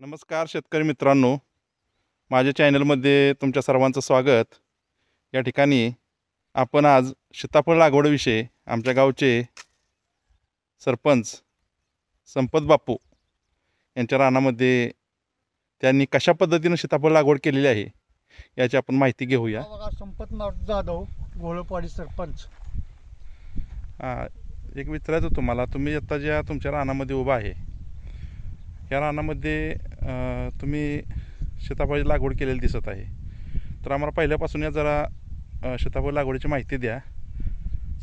नमस्कार शेतकरी मित्रांनो. माझ्या चॅनलमध्ये तुमच्या सर्वांचं स्वागत. या ठिकाणी आपण आज सीताफळ लागवडविषयी आमच्या गावचे सरपंच संपत बापू यांच्या रानामध्ये त्यांनी कशा पद्धतीनं सीताफळ लागवड केलेली आहे याची आपण माहिती घेऊया. हा संपत जाधव घोळपवाडी सरपंच. हा, एक विचारायचं तुम्हाला तुम्ही आता ज्या तुमच्या रानामध्ये उभा आहे या रानामध्ये तुम्ही सीताफळाची लागवड केलेली दिसत आहे. तर आम्हाला पहिल्यापासून या जरा सीताफळ लागवडीची माहिती द्या.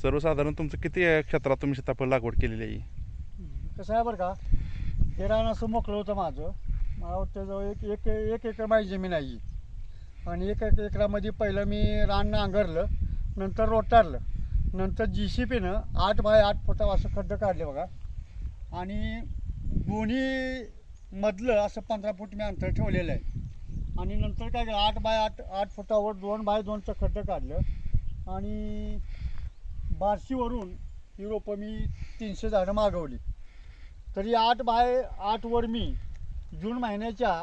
सर्वसाधारण तुमचं किती क्षेत्रात तुम्ही सीताफळ लागवड केलेली आहे? कसं आहे बरं का? हे रान असं मोकळं होतं माझं. मला वाटतं जवळ एक एक एक एकर माझी जमीन आहे आणि एक एक एकरामध्ये पहिलं मी रान नांगरलं नंतर रोटारलं नंतर जी सी पीनं आठ बाय आठ फुटा असं खड्डं काढले बघा. आणि दोन्ही मधलं असं पंधरा फूट मी अंतर ठेवलेलं आहे. आणि नंतर काय केलं आठ बाय आठ आठ फुटावर दोन बाय दोनचं खड्डं काढलं. आणि बार्शीवरून ही रोपं मी तीनशे झाडं मागवली. तरी आठ बाय आठवर मी जून महिन्याच्या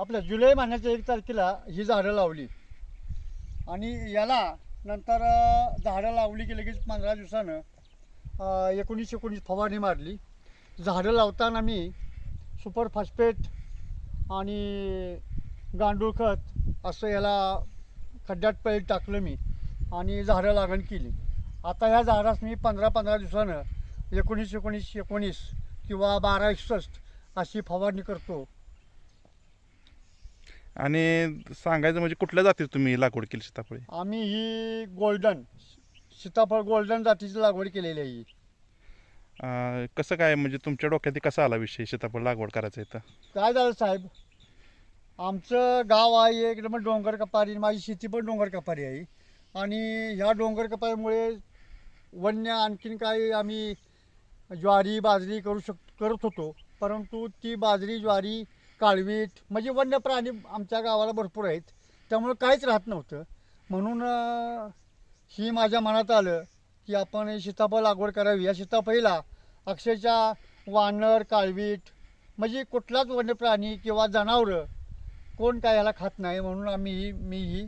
आपल्या जुलै महिन्याच्या एक तारखेला ही झाडं लावली. आणि याला नंतर झाडं लावली की लगेच पंधरा दिवसानं एकोणीसशे एकोणीस एकोणीस फवारणी मारली. झाडं लावताना मी सुपर फॉस्फेट आणि गांडूळ खत असं याला खड्ड्यात पहिले टाकलं मी आणि झाडं लागण केली. आता ह्या झाडास मी पंधरा पंधरा दिवसानं एकोणीस एकोणीस एकोणीस किंवा बारा एकसष्ट अशी फवारणी करतो. आणि सांगायचं म्हणजे कुठल्या जातीत तुम्ही लागवड केली सीताफळी? आम्ही ही गोल्डन सीताफळ गोल्डन जातीची लागवड केलेली आहे ही. अं, कसं काय म्हणजे तुमच्या डोक्यात कसा आला विषय सीताफळ लागवड करायचं इथं? काय झालं साहेब? आमचं गाव आहे एकदम डोंगर कपारी माझी शेती पण डोंगर कपारी आहे. आणि ह्या डोंगर कपारीमुळे वन्य आणखीन काही आम्ही ज्वारी बाजरी करू शक करत होतो. परंतु ती बाजरी ज्वारी काळवीट म्हणजे वन्य प्राणी आमच्या गावाला भरपूर आहेत. त्यामुळे काहीच राहत नव्हतं. म्हणून अं, ही माझ्या मनात आलं की आपण सीताफळ लागवड करावी. या सीताफळीला अक्षरशः वानर काळवीट म्हणजे कुठलाच वन्य प्राणी किंवा जनावरं कोण काय याला खात नाही म्हणून आम्ही ही मी ही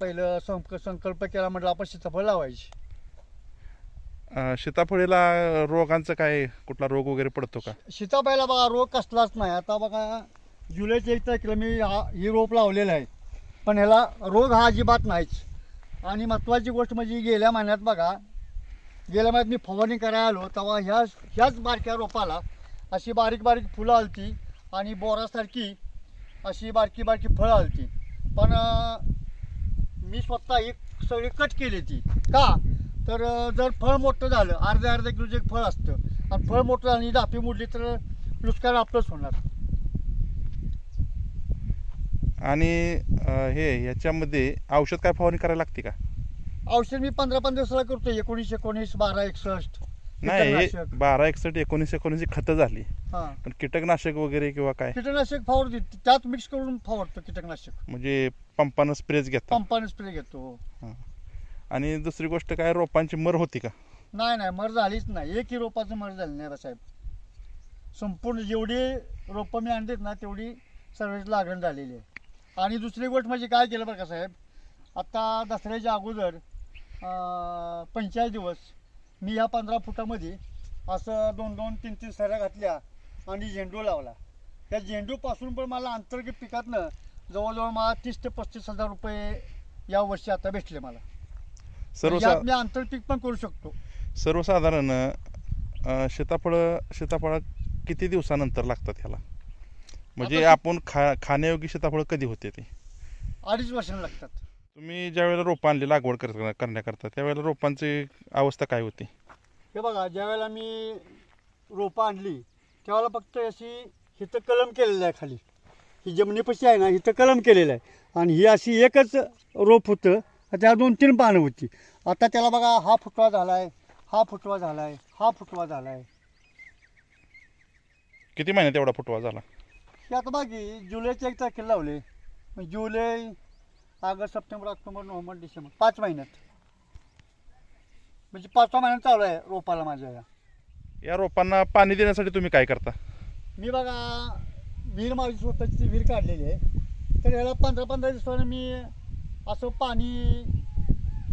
पहिलं संक संकल्प केला म्हटलं आपण सीताफळ लावायची. अं, सीताफळीला रोगांचं काय कुठला रोग वगैरे पडतो का? सीताफळाला बघा रोग कसलाच नाही. आता बघा जुलैच्या एक तारखेला मी हा ही रोप लावलेलं आहे. पण ह्याला रोग हा अजिबात नाहीच. आणि महत्त्वाची गोष्ट म्हणजे गेल्या महिन्यात बघा गेल्या महिन्यात मी फवारणी करायला आलो तेव्हा ह्या ह्याच बारक्या रोपाला अशी बारीक बारीक फुलं आलती आणि बोरासारखी अशी बारकी बारकी फळं आलती. पण मी स्वतः एक सगळी कट केली ती. का? तर जर फळ मोठं झालं अर्ध्या अर्ध्या किलोचं एक फळ असतं. आणि फळ मोठं झालं आणि दापी मोडली तर नुकसान आपलंच होणार. आणि हे ह्याच्यामध्ये औषध काय फवारणी करायला लागते का? औषध मी पंधरा पंधरा दिवसाला करतो एकोणीस एकोणीस बारा एकसष्ट. नाही हे कीटकनाशक. बारा एकसष्ट एकोणीस एकोणीस खतं झाली. हा. पण कीटकनाशक वगैरे किंवा काय? कीटकनाशक फवारतो त्यात मिक्स करून फवारतो कीटकनाशक. म्हणजे पंपानं स्प्रेच घेता पंपाने स्प्रे घेतो आणि दुसरी गोष्ट काय रोपांची मर होती का? नाही नाही मर झालीच नाही. एकही रोपाचं मर झाली नाही साहेब. संपूर्ण जेवढी रोपं मी आणलीत ना तेवढी सर्वच लागण झालेली आहे. आणि दुसरी गोष्ट म्हणजे काय केलं बरं का साहेब? आता दसऱ्याच्या अगोदर अं, पंचेचाळीस दिवस मी ह्या पंधरा फुटामध्ये असं दोन दोन तीन तीन सऱ्या घातल्या आणि झेंडू लावला. त्या झेंडूपासून पण मला अंतर्गत पिकातनं जवळजवळ मला तीस ते पस्तीस हजार रुपये या वर्षी आता भेटले मला. सर्वसा यात मी आंतरपीक पण करू शकतो. सर्वसाधारण अं, सीताफळ सीताफळ किती दिवसानंतर लागतात ह्याला? म्हणजे आपण खा खाण्यायोग्य सीताफळ कधी होते ते? अडीच वर्षांना लागतात. तुम्ही ज्या वेळेला रोपं आणली लागवड कर करण्याकरता त्यावेळेला रोपांची अवस्था काय होती? हे बघा ज्यावेळेला मी रोपं आणली त्यावेळेला फक्त अशी इथं कलम केलेलं आहे खाली. ही जमिनीपाशी आहे ना इथं कलम केलेलं आहे. आणि ही अशी एकच रोप होतं त्या दोन तीन पानं होती. आता त्याला बघा हा फुटवा झाला आहे हा फुटवा झाला आहे हा फुटवा झाला आहे किती महिन्यात एवढा फुटवा झाला? हे आता बाकी जुलैच्या एक तारखेला लावले. मग जुलै August September October November December पाच महिन्यात. म्हणजे पाचवा महिन्यात चालू आहे रोपाला माझ्या या. या रोपांना पाणी देण्यासाठी तुम्ही काय करता? मी बघा विहीर माझी स्वतःची विहीर काढलेली आहे तर याला पंधरा पंधरा दिवसानं मी असं पाणी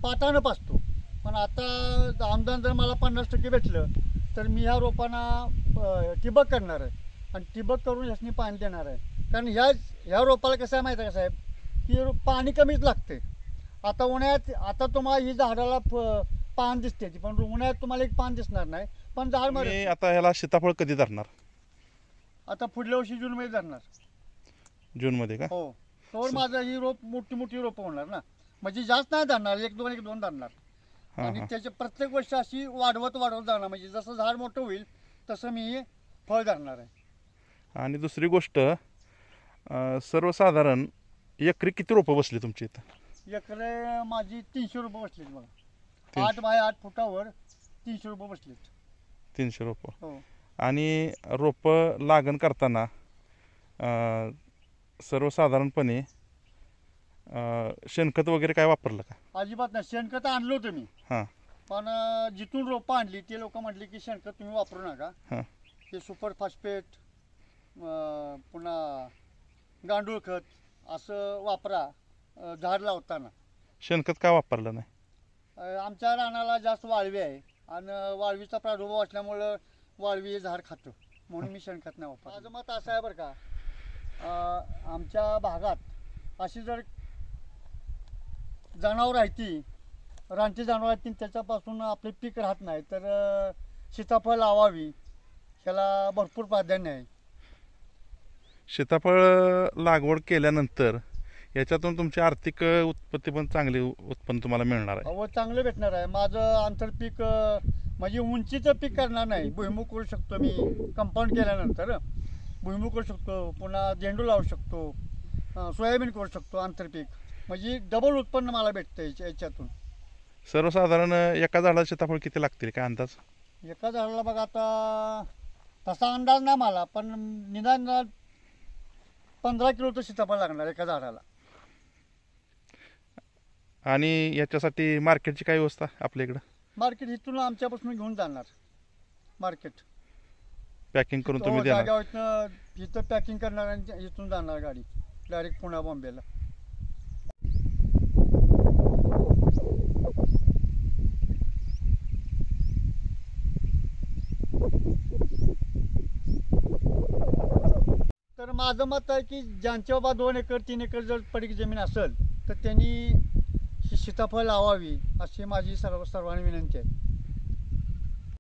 पाटानं पाचतो पण आता आमदार जर मला पन्नास टक्के भेटलं तर मी ह्या रोपांना ठिबक करणार आहे. आणि ठिबक करून ह्यासनी पाणी देणार आहे. कारण ह्या ह्या रोपाला कसं आहे माहिती आहे का साहेब? की रो- पाणी कमीच लागते. आता उन्हाळ्यात आता तुम्हाला ही झाडाला पान दिसते. पण उन्हाळ्यात तुम्हाला एक पान दिसणार नाही. पण झाड मी मरेल आता ह्याला सीताफळ कधी धरणार? आता पुढल्या वर्षी जूनमध्ये धरणार. जूनमध्ये का? हो. तर माझं ही रोप मोठी मोठी रोपं होणार ना. म्हणजे जास्त नाही धरणार. एक दोन एक दोन धरणार. आणि त्याच्या प्रत्येक वर्ष अशी वाढवत वाढवत जाणार. म्हणजे जसं झाड मोठं होईल तसं मी फळ धरणार आहे. आणि दुसरी गोष्ट सर्वसाधारण एकरी किती रोपं बसली तुमची इथं? एकरे माझी तीनशे रुपये बसलीत बघा. तीनशे. आठ बाय आठ फुटावर तीनशे रुपये बसलीत. तीनशे रोपं. हो. आणि रोपं लागण करताना सर्वसाधारणपणे शेणखत वगैरे काय वापरलं का? अजिबात नाही. शेणखत आणलं होतं मी. हां. पण जिथून रोपं आणली ते लोक म्हटले की शेणखत तुम्ही वापरू नका. हां. हे सुपर फॉस्फेट पुन्हा गांडूळ खत असं वापरा अं, झाड लावताना. शेणखत का वापरलं नाही? अं, आमच्या रानाला जास्त वाळवी आहे. आणि वाळवीचा प्रादुर्भाव असल्यामुळं वाळवी हे झाड खातं. म्हणून मी शेणखत नाही वापरत माझं मत असं आहे बरं का अं, आमच्या भागात अशी जर जनावर आहे ती रानटी जनावर आहेत त्याच्यापासून आपले पीक राहत नाही. तर अं, सीताफळ लावावी ह्याला भरपूर प्राधान्य आहे. सीताफळ लागवड केल्यानंतर याच्यातून तुमची आर्थिक उत्पत्ती पण चांगली उत्पन्न तुम्हाला मिळणार आहे. अहो चांगलं भेटणार आहे. माझं आंतरपीक अं, म्हणजे उंचीचं पीक करणार नाही. भुईमुग करू शकतो मी कंपाऊंड केल्यानंतर. भुईमुग करू शकतो. पुन्हा झेंडू लावू शकतो. सोयाबीन करू शकतो आंतरपीक. म्हणजे डबल उत्पन्न मला भेटतं याच्या याच्यातून. सर्वसाधारण एका झाडाला सीताफळ किती लागतील? काय अंदाज? एका झाडाला बघा आता तसा अंदाज नाही मला पण निदान पंधरा किलोचं सीताफळ लागणार एका झाडाला. आणि याच्यासाठी मार्केटची काय व्यवस्था आपल्या इकडं? मार्केट इथून आमच्यापासून घेऊन जाणार. मार्केट. पॅकिंग करून तुम्ही देणार? इथं पॅकिंग करणार आणि इथून जाणार गाडी. डायरेक्ट पुण्या बॉम्बेला. माझं मत आहे की ज्यांच्या बाबा दोन एकर तीन एकर जर पडीक जमीन असेल तर त्यांनी ही सीताफळ लावावी अशी माझी सर्व सर्वांनी विनंती आहे.